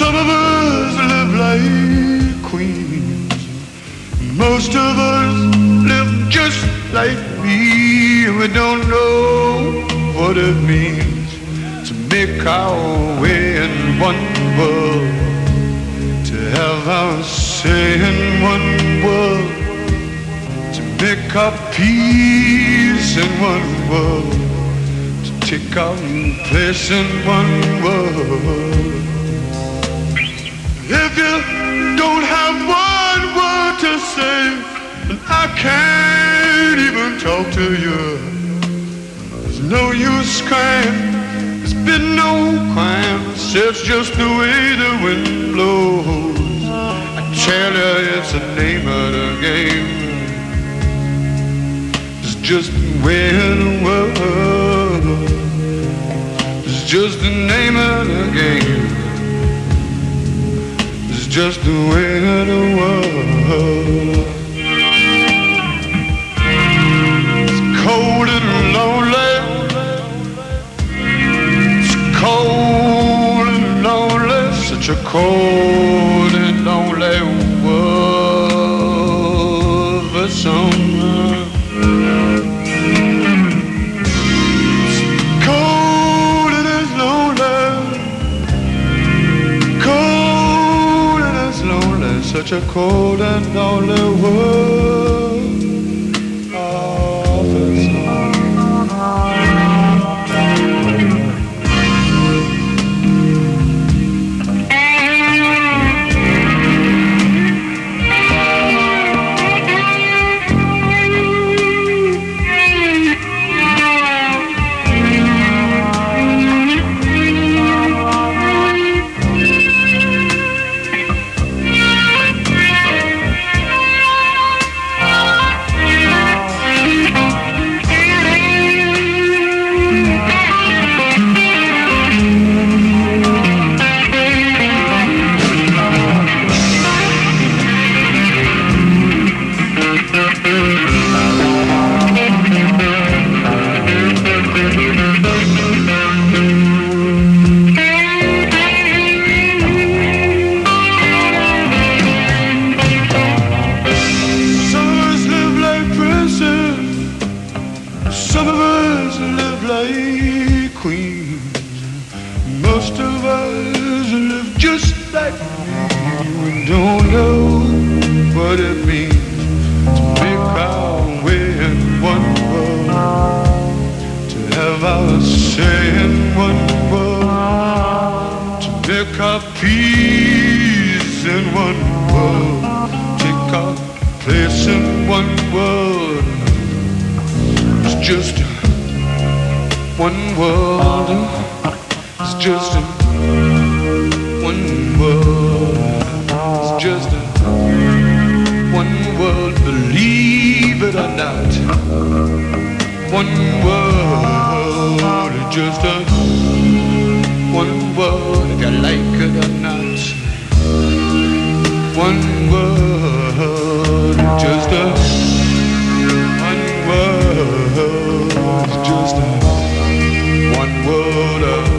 Some of us live like queens. Most of us live just like me. We don't know what it means to make our way in one world. To have our say in one world. To make our peace in one world. To take our place in one world. If you don't have one word to say, and I can't even talk to you, there's no use crying. There's been no crime. It's just the way the wind blows. I tell you, it's the name of the game. It's just the way the world. It's just the name of the game. Just the way of the world. It's cold and lonely. It's cold and lonely. Such a cold and lonely world for some. Such a cold and lonely world. Some of us live like queens. Most of us live just like me. We don't know what it means to make our way in one world. To have our say in one world. To make our peace in one world. Take our place in one world just one world. It's just one world. It's just one world. Believe it or not, one world. It's just one world. If you like it or not, one. one world of